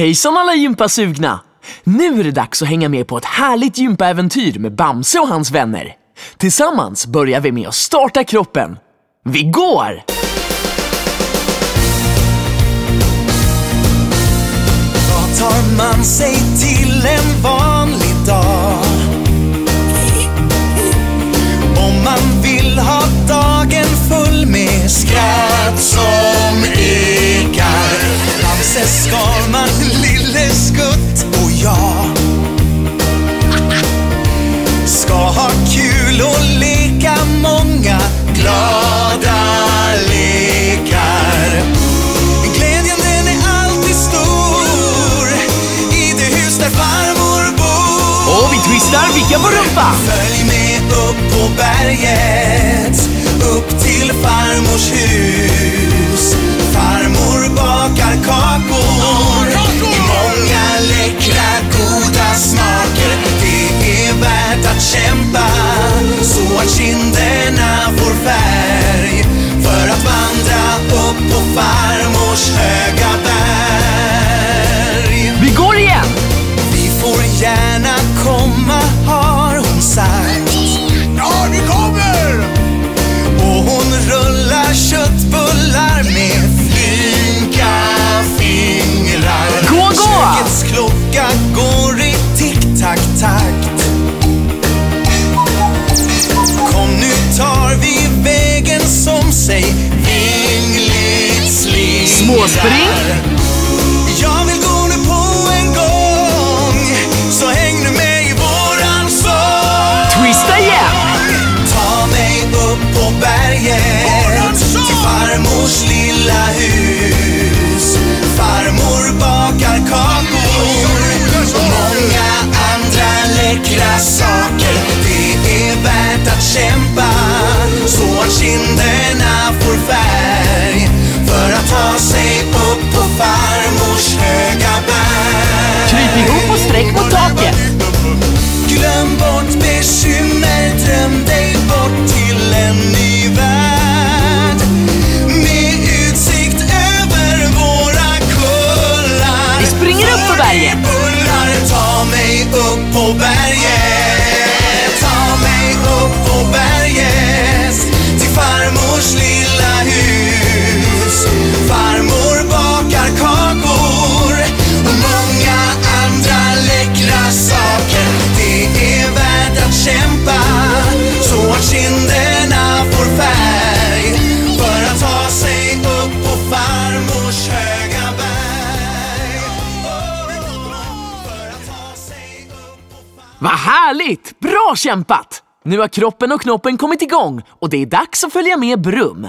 Hejsan alla gympasugna! Nu är det dags att hänga med på ett härligt gympaäventyr med Bamse och hans vänner. Tillsammans börjar vi med att starta kroppen. Vi går! Vad tar man sig till en vanlig dag? Om man vill ha dagen full med skratt som ekar Bamse, Skalman, Lille Skutt och jag ska ha kul och leka många glada lekar. Glädjen den är alltid stor i det hus där farmor bor. Och vi twistar. Vicka på rumpa! Följ med upp på berget Upp till farmors hus sig vingligt slingrar Småspring. jag vill gå nu på en gång Så häng nu med i våran sång. Twista igen! Ta mig upp på berget Till farmors lilla hus. Farmor bakar kakor. Och många andra läckra saker. Det är värt att kämpa upp på Vad härligt! Bra kämpat! Nu har kroppen och knoppen kommit igång och det är dags att följa med Brum.